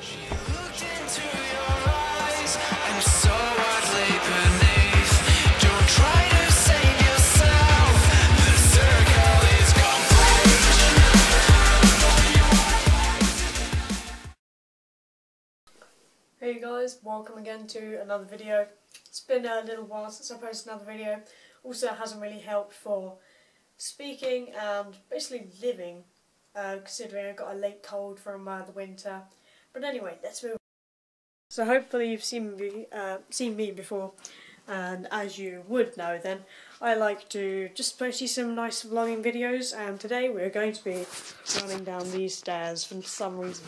Hey guys, welcome again to another video. It's been a little while since I posted another video. Also, it hasn't really helped for speaking and basically living, uh, considering I got a late cold from uh, the winter. But anyway, let's move. on. So hopefully you've seen me, uh, seen me before, and as you would know, then I like to just post you some nice vlogging videos. And today we're going to be running down these stairs for some reason.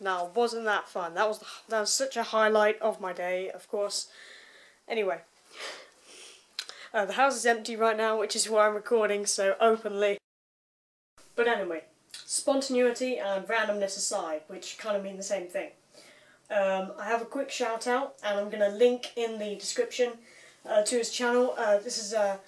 Now, wasn't that fun? That was that was such a highlight of my day, of course. Anyway, uh, the house is empty right now, which is why I'm recording so openly. But anyway, spontaneity and randomness aside, which kind of mean the same thing. Um, I have a quick shout out, and I'm going to link in the description uh, to his channel. Uh, this is a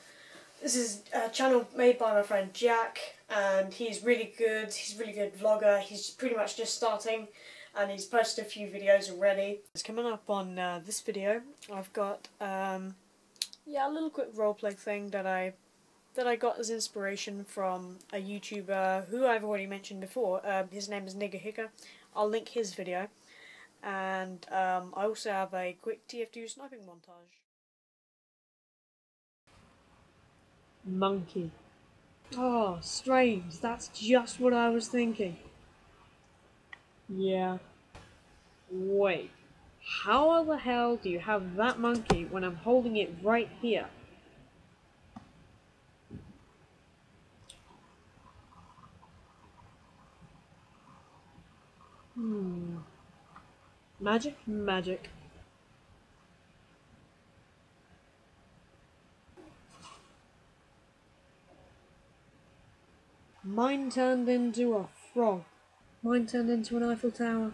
this is a channel made by my friend Jack, and he's really good. He's really good vlogger. He's pretty much just starting, and he's posted a few videos already. It's coming up on uh, this video. I've got um, yeah a little quick roleplay thing that I that I got as inspiration from a YouTuber who I've already mentioned before. Um, his name is Nigahiga. I'll link his video, and um, I also have a quick TF2 sniping montage. Monkey. Oh, strange. That's just what I was thinking. Yeah. Wait. How the hell do you have that monkey when I'm holding it right here? Hmm. Magic? Magic. Mine turned into a frog. Mine turned into an Eiffel Tower.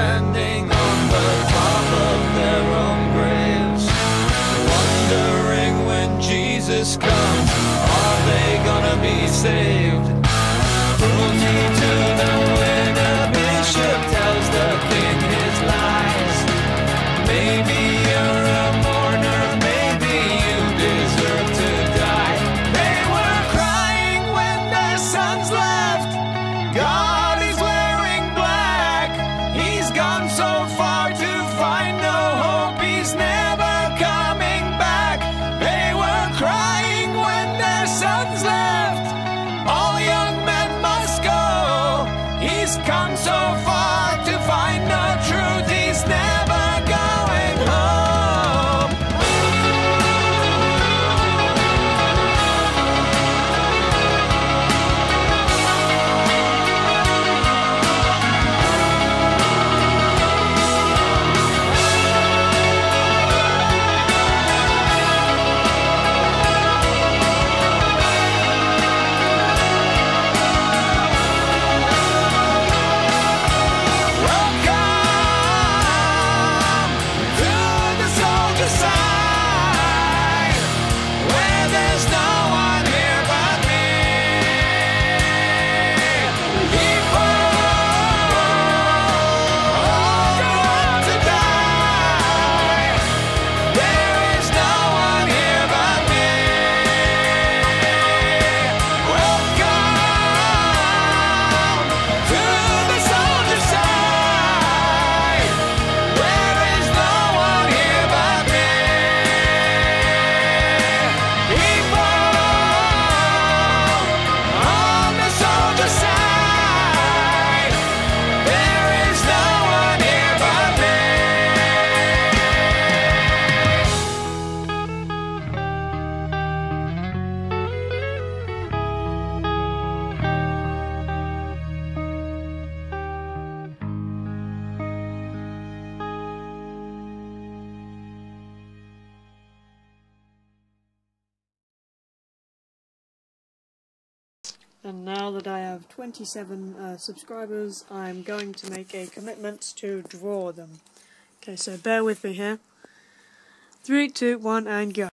standing on the top of their own graves, wondering when Jesus comes, are they gonna be saved? Cruelty And now that I have 27 uh, subscribers, I'm going to make a commitment to draw them. Okay, so bear with me here. Three, two, one, and go.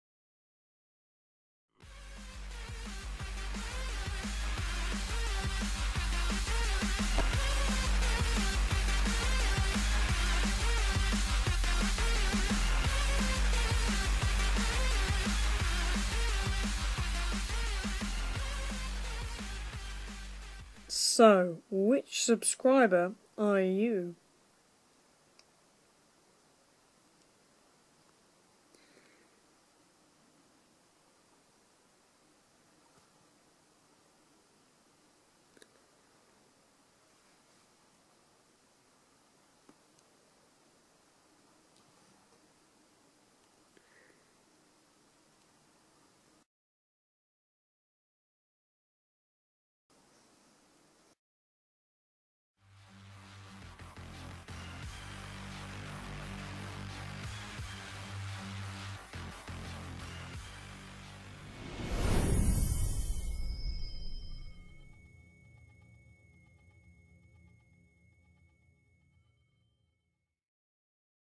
So, which subscriber are you?